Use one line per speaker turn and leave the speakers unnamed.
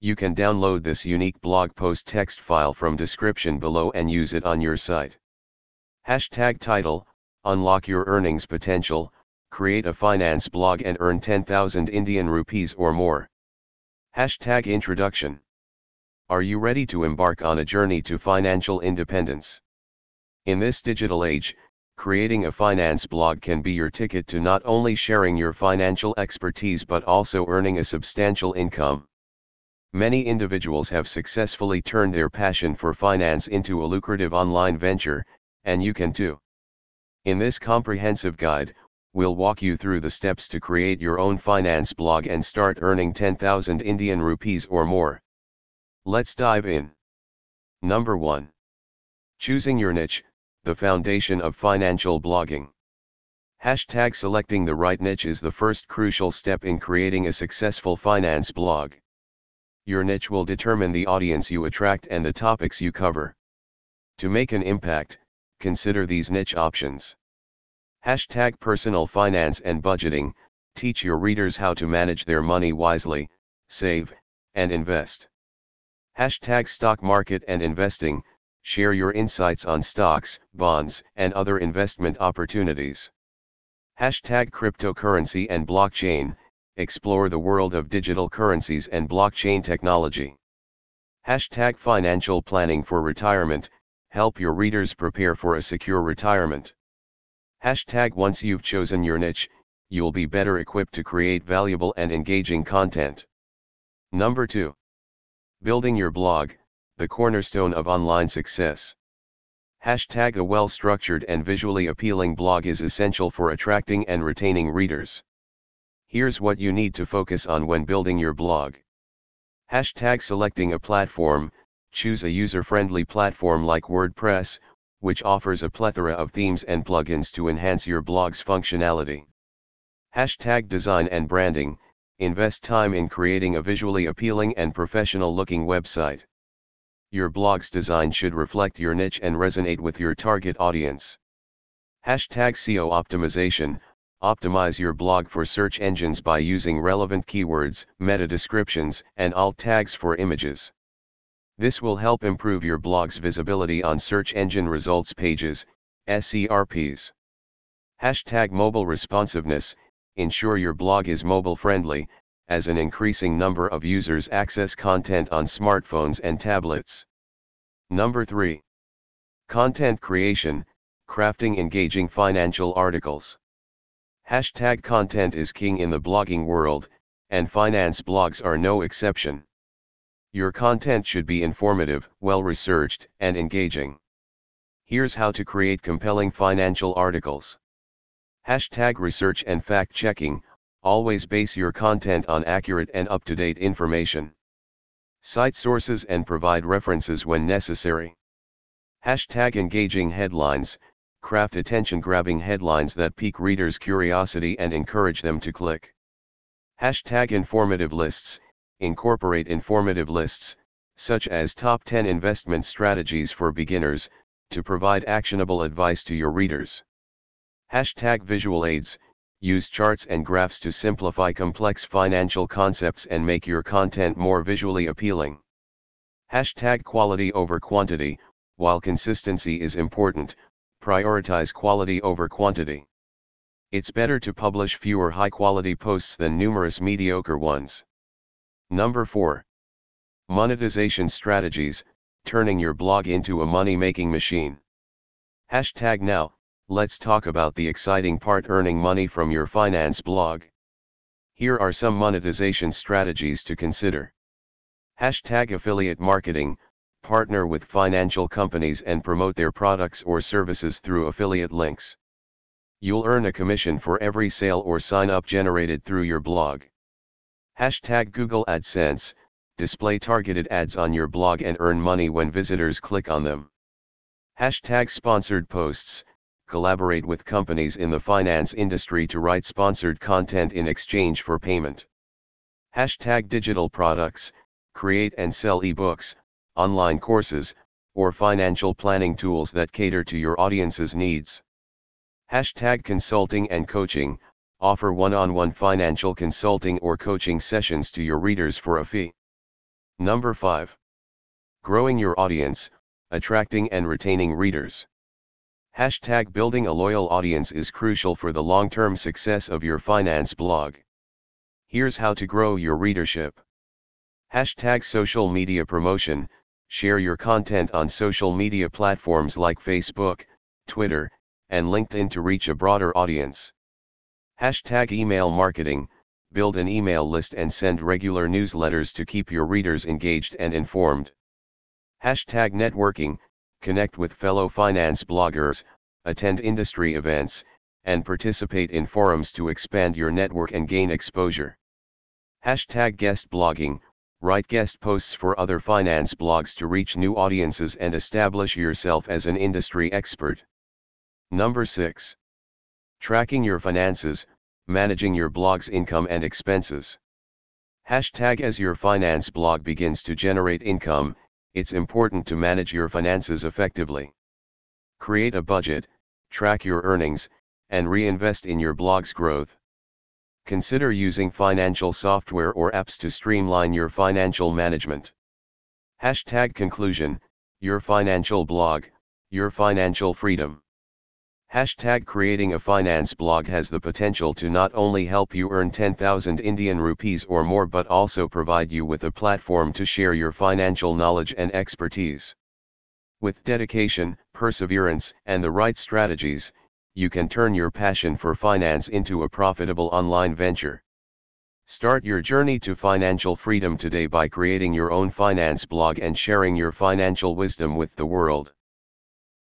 You can download this unique blog post text file from description below and use it on your site. Hashtag title, Unlock Your Earnings Potential, create a finance blog and earn 10,000 Indian rupees or more. Hashtag introduction. Are you ready to embark on a journey to financial independence? In this digital age, creating a finance blog can be your ticket to not only sharing your financial expertise but also earning a substantial income. Many individuals have successfully turned their passion for finance into a lucrative online venture, and you can too. In this comprehensive guide, we'll walk you through the steps to create your own finance blog and start earning 10,000 Indian rupees or more. Let's dive in. Number 1. Choosing your niche, the foundation of financial blogging. Hashtag selecting the right niche is the first crucial step in creating a successful finance blog. Your niche will determine the audience you attract and the topics you cover. To make an impact, consider these niche options. Hashtag personal finance and budgeting, teach your readers how to manage their money wisely, save, and invest. Hashtag stock market and investing, share your insights on stocks, bonds, and other investment opportunities. Hashtag cryptocurrency and blockchain, explore the world of digital currencies and blockchain technology. Hashtag financial planning for retirement, help your readers prepare for a secure retirement. Hashtag once you've chosen your niche, you'll be better equipped to create valuable and engaging content. Number 2. Building your blog, the cornerstone of online success. Hashtag a well structured and visually appealing blog is essential for attracting and retaining readers. Here's what you need to focus on when building your blog. Hashtag selecting a platform, choose a user friendly platform like WordPress, which offers a plethora of themes and plugins to enhance your blog's functionality. Hashtag design and branding, invest time in creating a visually appealing and professional looking website. Your blog's design should reflect your niche and resonate with your target audience. Hashtag SEO optimization, optimize your blog for search engines by using relevant keywords, meta descriptions, and alt tags for images. This will help improve your blog's visibility on search engine results pages, SERPs. Hashtag mobile responsiveness, ensure your blog is mobile friendly, as an increasing number of users access content on smartphones and tablets. Number 3. Content creation, crafting engaging financial articles. Hashtag content is king in the blogging world, and finance blogs are no exception. Your content should be informative, well researched, and engaging. Here's how to create compelling financial articles. Hashtag research and fact checking, always base your content on accurate and up to date information. Cite sources and provide references when necessary. Hashtag engaging headlines, craft attention grabbing headlines that pique readers' curiosity and encourage them to click. Hashtag informative lists, incorporate informative lists, such as top 10 investment strategies for beginners, to provide actionable advice to your readers. Hashtag visual aids, use charts and graphs to simplify complex financial concepts and make your content more visually appealing. Hashtag quality over quantity, while consistency is important, prioritize quality over quantity. It's better to publish fewer high quality posts than numerous mediocre ones. Number 4. Monetization strategies, turning your blog into a money making machine. Hashtag now, let's talk about the exciting part earning money from your finance blog. Here are some monetization strategies to consider. Hashtag affiliate marketing, partner with financial companies and promote their products or services through affiliate links. You'll earn a commission for every sale or sign up generated through your blog. Hashtag Google AdSense, display targeted ads on your blog and earn money when visitors click on them. Hashtag Sponsored Posts, collaborate with companies in the finance industry to write sponsored content in exchange for payment. Hashtag Digital Products, create and sell ebooks, online courses, or financial planning tools that cater to your audience's needs. Hashtag Consulting and Coaching, offer one-on-one financial consulting or coaching sessions to your readers for a fee. Number 5. Growing your audience, attracting and retaining readers. Hashtag building a loyal audience is crucial for the long-term success of your finance blog. Here's how to grow your readership. Hashtag social media promotion, share your content on social media platforms like Facebook, Twitter, and LinkedIn to reach a broader audience. Hashtag email marketing, build an email list and send regular newsletters to keep your readers engaged and informed. Hashtag networking, connect with fellow finance bloggers, attend industry events, and participate in forums to expand your network and gain exposure. Hashtag guest blogging, write guest posts for other finance blogs to reach new audiences and establish yourself as an industry expert. Number 6. Tracking your finances, managing your blog's income and expenses. Hashtag as your finance blog begins to generate income, it's important to manage your finances effectively. Create a budget, track your earnings, and reinvest in your blog's growth. Consider using financial software or apps to streamline your financial management. Hashtag conclusion, your financial blog, your financial freedom. Hashtag creating a finance blog has the potential to not only help you earn 10,000 Indian rupees or more but also provide you with a platform to share your financial knowledge and expertise. With dedication, perseverance, and the right strategies, you can turn your passion for finance into a profitable online venture. Start your journey to financial freedom today by creating your own finance blog and sharing your financial wisdom with the world.